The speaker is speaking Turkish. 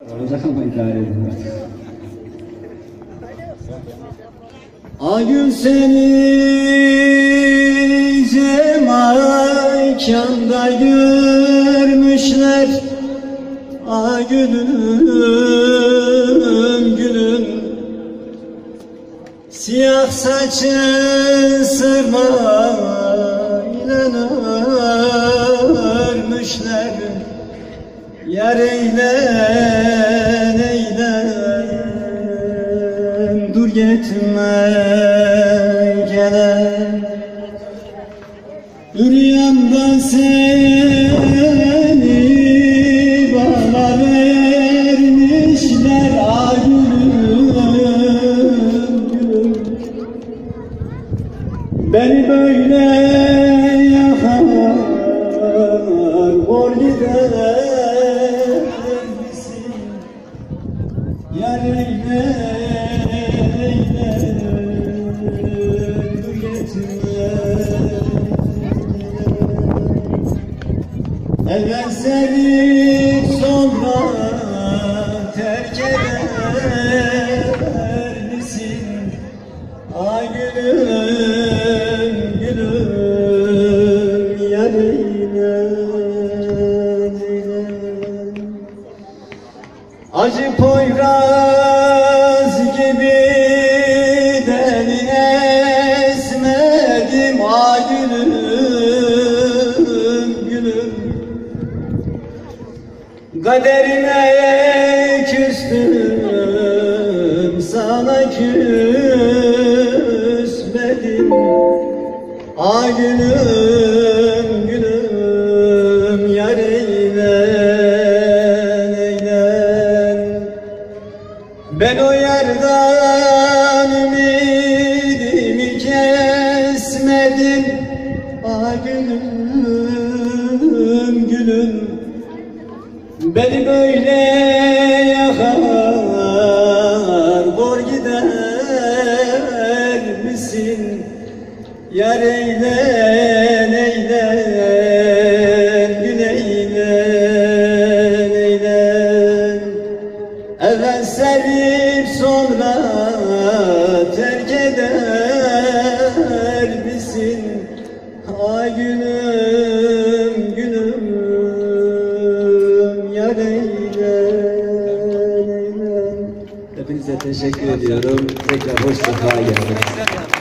Olacak ama idare edin. Agül seni cemalkanda görmüşler A gülüm gülüm Siyah saçın Yar eylen eylen Dur gitme gele Rüyamda seni bana vermişler Ah gülüm Beni böyle yakar Hor gider Evvel seni sonra terk eder misin? Ay gülüm gülüm yar eyle, eyle. Acı poyraz gibi deli esmedim Ay gülüm Kaderine küstüm sana küsmedim. Ay gülüm gülüm yar eylen Ben o yerden ümidimi kesmedim. Ay gülüm Beni böyle yakar Bor gider misin? Yar eylen eylen Gün eylen eylen Evvel sevip sonra terk eder Hepinize teşekkür ediyorum. Tekrar hoş sefa geldiniz.